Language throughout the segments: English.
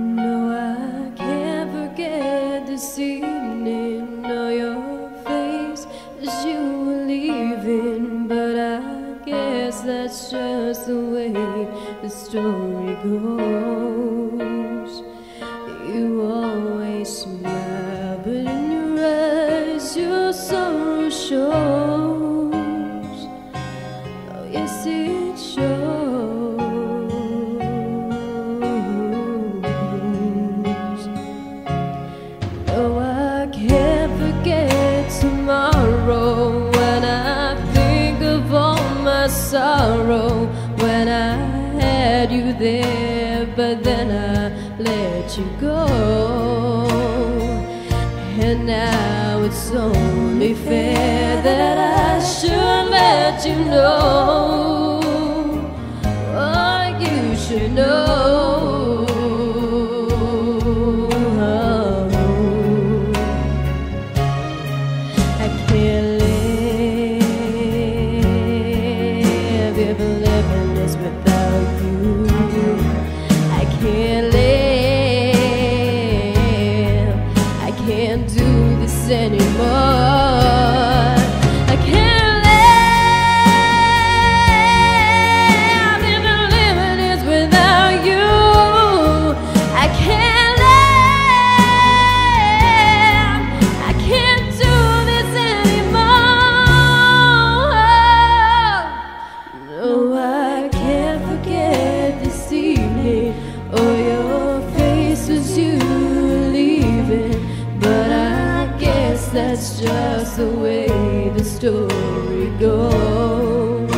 No, I can't forget this evening or your face as you were leaving, but I guess that's just the way the story goes. You always smile, but in your eyes your sorrow shows. Oh, yes, No, I can't forget tomorrow when I think of all my sorrow when I had you there, but then I let you go. And now it's only fair that I should let you know. Oh, you should know. If It's just the way the story goes.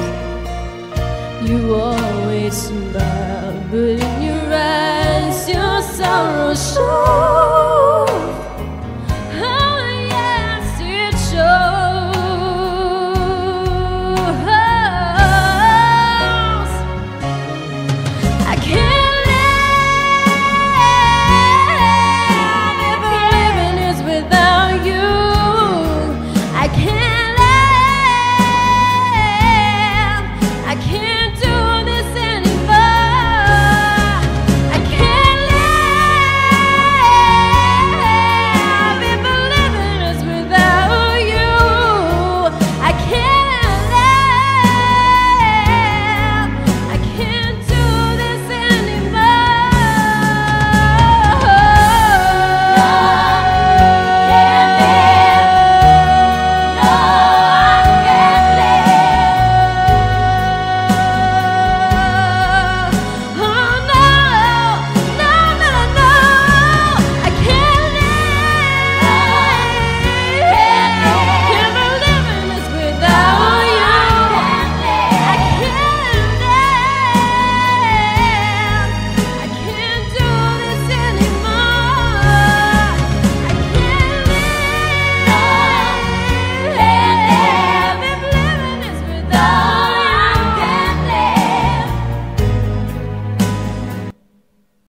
You always smile, but in your eyes your sorrow shows.